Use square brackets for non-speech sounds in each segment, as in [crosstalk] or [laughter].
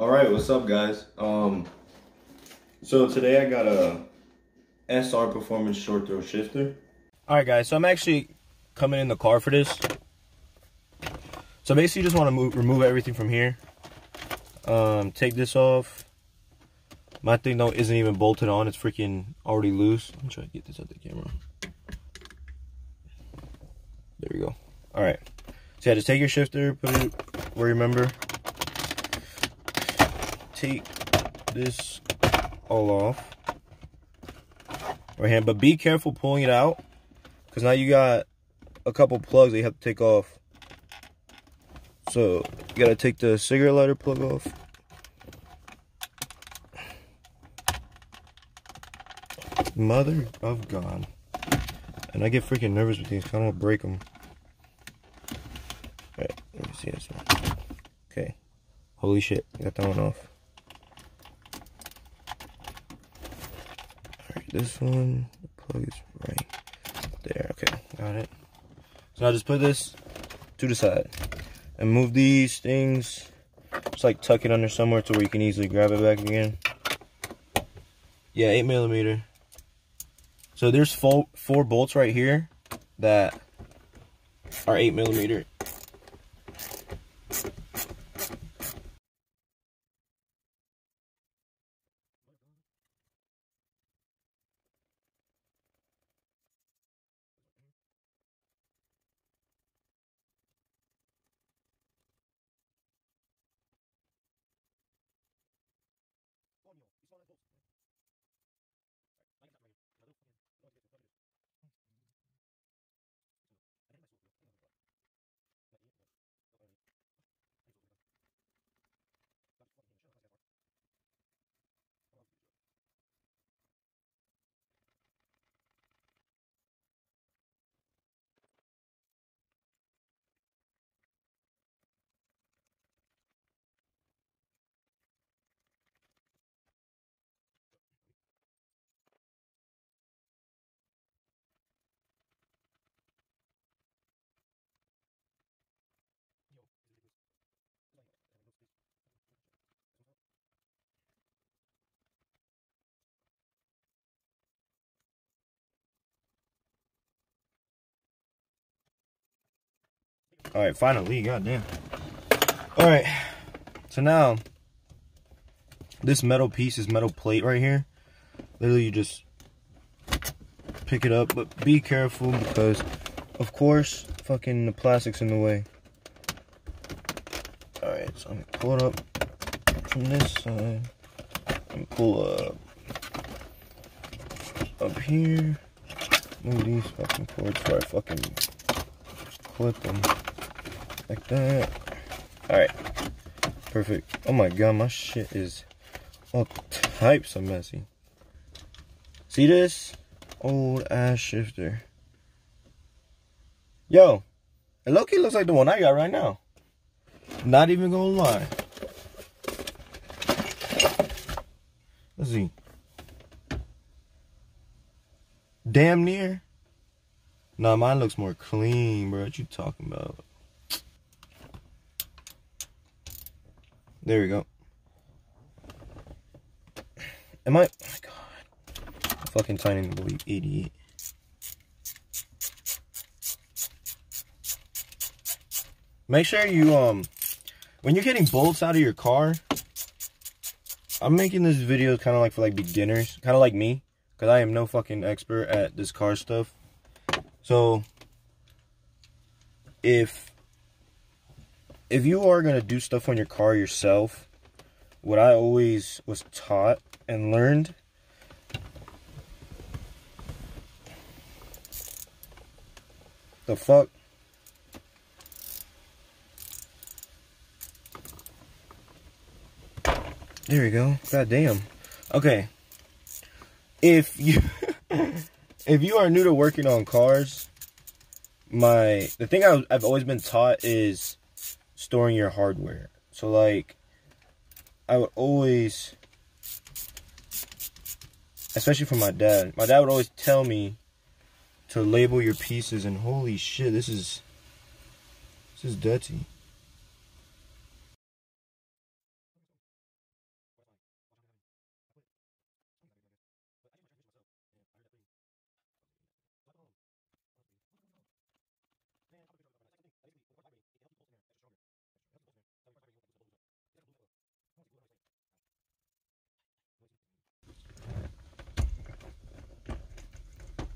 All right, what's up, guys? Um, so today I got a SR Performance short throw shifter. All right, guys. So I'm actually coming in the car for this. So basically, you just want to move, remove everything from here. Um, take this off. My thing though isn't even bolted on; it's freaking already loose. Let me try to get this out the camera. There we go. All right. So yeah, just take your shifter, put it where you remember. Take this all off. Right hand, but be careful pulling it out, because now you got a couple plugs that you have to take off. So you gotta take the cigarette lighter plug off. Mother of God. And I get freaking nervous with these, I don't want to break them. Alright, let me see this one. Okay. Holy shit, got that one off. This one, the plug is right there. Okay, got it. So now just put this to the side and move these things. Just like tuck it under somewhere to where you can easily grab it back again. Yeah, 8 millimeter. So there's four, four bolts right here that are 8 millimeter. All right, finally, goddamn. All right, so now this metal piece, is metal plate right here, literally you just pick it up, but be careful because, of course, fucking the plastic's in the way. All right, so I'm gonna pull it up from this side and pull up up here. Move these fucking cords before I fucking clip them like that. All right, perfect. Oh my god, my shit is all types of messy. See this old ass shifter? Yo, it Loki looks like the one I got right now. Not even gonna lie. Let's see. Damn near. Nah, mine looks more clean, bro. What you talking about? There we go. Am I? Oh god. I'm fucking tiny to believe 88. Make sure you, um, when you're getting bolts out of your car, I'm making this video kind of like for like beginners, kind of like me, because I am no fucking expert at this car stuff. So, if if you are going to do stuff on your car yourself, what I always was taught and learned the fuck There we go. God damn. Okay. If you [laughs] if you are new to working on cars, my the thing I, I've always been taught is storing your hardware. So like I would always especially for my dad. My dad would always tell me to label your pieces and holy shit, this is this is dirty.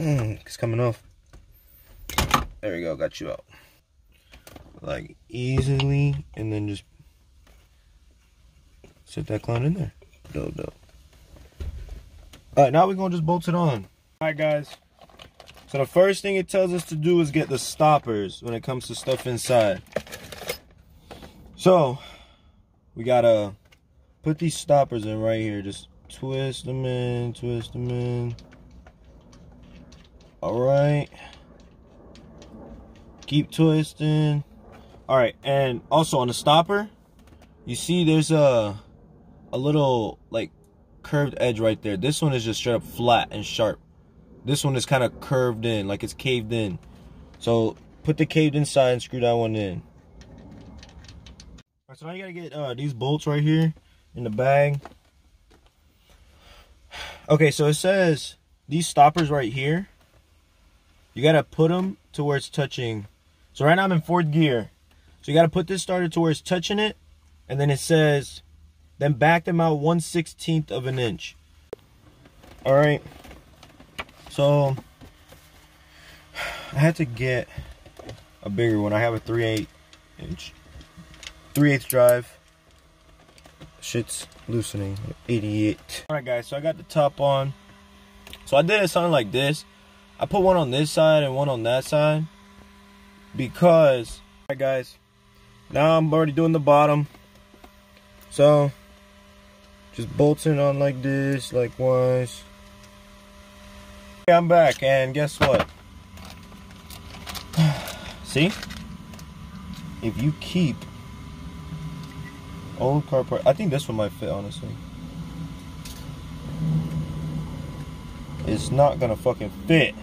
Mm, it's coming off. There we go, got you out. Like easily, and then just set that clown in there. Dope, dope. All right, now we're gonna just bolt it on. All right, guys. So the first thing it tells us to do is get the stoppers when it comes to stuff inside. So we gotta put these stoppers in right here. Just twist them in, twist them in. All right. Keep twisting. All right, and also on the stopper, you see there's a a little like curved edge right there. This one is just straight up flat and sharp. This one is kind of curved in, like it's caved in. So put the caved in side and screw that one in. Alright, so now you gotta get uh, these bolts right here in the bag. [sighs] Okay, so it says these stoppers right here, you gotta put them to where it's touching. So right now I'm in fourth gear. So you gotta put this starter to where it's touching it, and then it says, then back them out 1 16th of an inch. Alright. So I had to get a bigger one. I have a 3 8 inch 3 8 drive. Shit's loosening. 88. Alright guys, so I got the top on. So I did it something like this. I put one on this side and one on that side. Because alright guys. Now I'm already doing the bottom. So just bolting on like this, likewise. I'm back, and guess what? [sighs] See? If you keep old car part, I think this one might fit, honestly. It's not gonna fucking fit.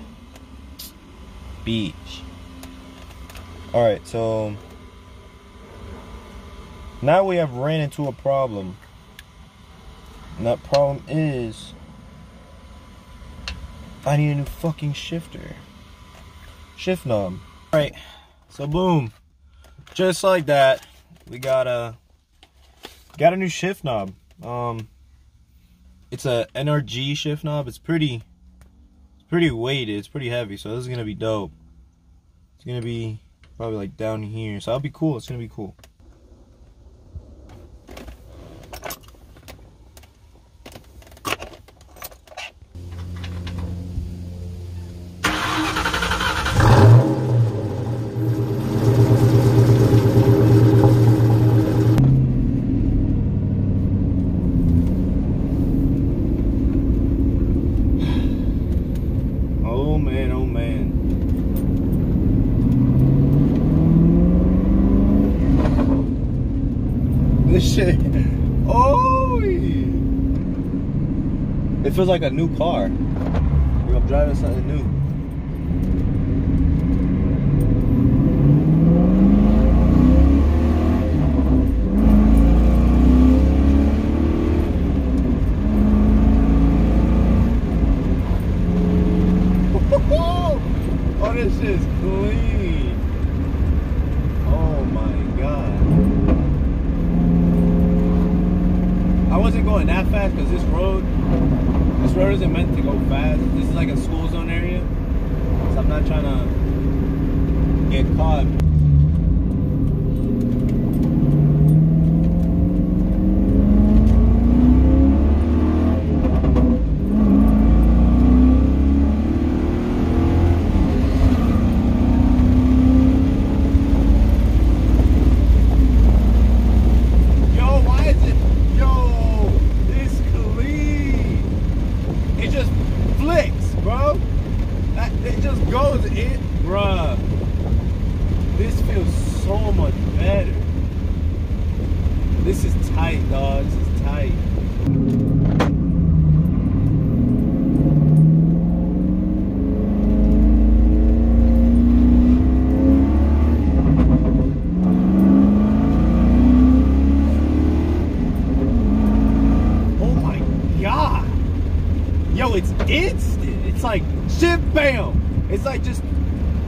Beach. Alright, so now we have ran into a problem. And that problem is I need a new fucking shifter. Shift knob. Alright, so boom. Just like that, we got a got a new shift knob. Um it's a NRG shift knob. It's pretty pretty weighted, it's pretty heavy, so this is gonna be dope. It's gonna be probably like down here. So that'll be cool. It's gonna be cool. Oh man, oh man. This shit. Oh! It feels like a new car. I'm driving something new. [laughs] Oh, this shit's clean. Oh my god. I wasn't going that fast because this road, this road isn't meant to go fast. This is like a school zone area. So I'm not trying to get caught. Yo, why is it? Yo, it's clean. It just flicks, bro. That, it just goes in, bruh. This feels so much better. This is tight, dog. This is tight. Oh my god. Yo, it's. It's like shit bam. It's like just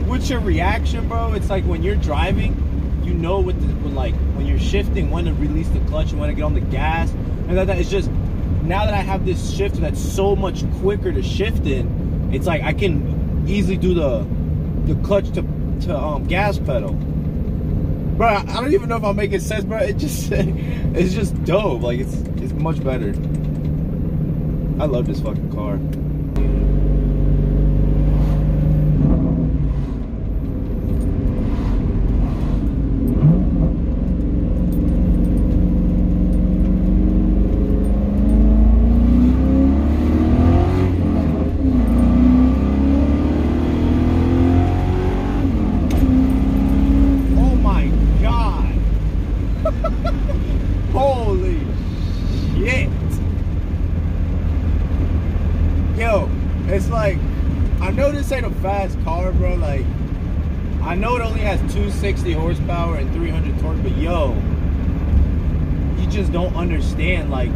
what's your reaction, bro? It's like when you're driving, you know what the what like when you're shifting, when to release the clutch and when to get on the gas. And that, that it's just now that I have this shifter that's so much quicker to shift in, it's like I can easily do the the clutch to to um gas pedal. Bro, I don't even know if I'm making sense, bro. It just [laughs] it's just dope. Like it's it's much better. I love this fucking car. Oh my god. Holy shit. Yo, it's like I know this ain't a fast car, bro. Like I know it only has 260 horsepower and 300 torque, but yo, you just don't understand. Like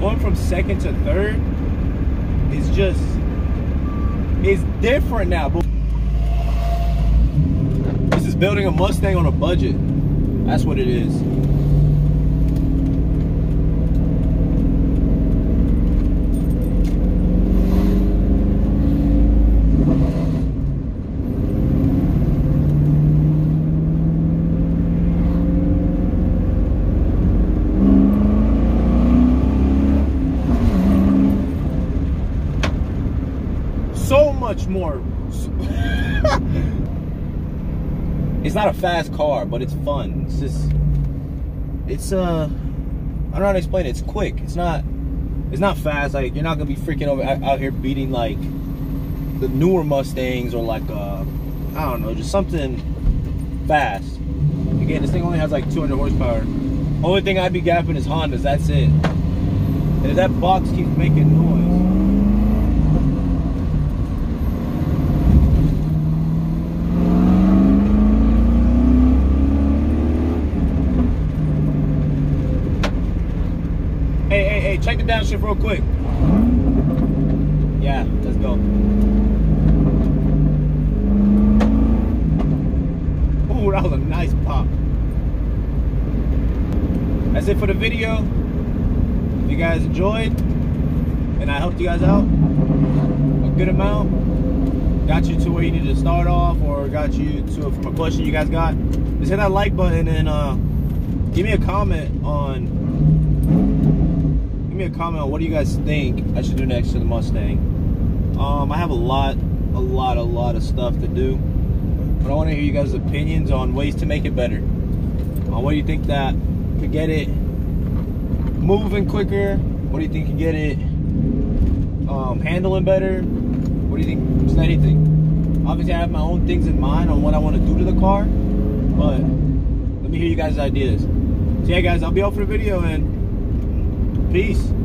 going from second to third is just it's different now. But this is building a Mustang on a budget. That's what it is. Much more. [laughs] it's not a fast car, but it's fun. It's just, it's uh, I don't know how to explain it. It's quick. It's not, it's not fast. Like you're not gonna be freaking over out out here beating like the newer Mustangs or like uh, I don't know, just something fast. Again, this thing only has like 200 horsepower. Only thing I'd be gapping is Hondas. That's it. And if that box keeps making noise. Real quick. Yeah, let's go. Oh, that was a nice pop. That's it for the video. If you guys enjoyed, and I helped you guys out a good amount, got you to where you need to start off, or got you to from a question you guys got, just hit that like button and uh, give me a comment on me a comment on what do you guys think I should do next to the Mustang. Um, I have a lot, a lot, a lot of stuff to do, but I want to hear you guys' opinions on ways to make it better. On what do you think that could get it moving quicker? What do you think could get it um, handling better? What do you think? Just anything. Obviously, I have my own things in mind on what I want to do to the car, but let me hear you guys' ideas. So yeah, guys, I'll be out for the video and peace.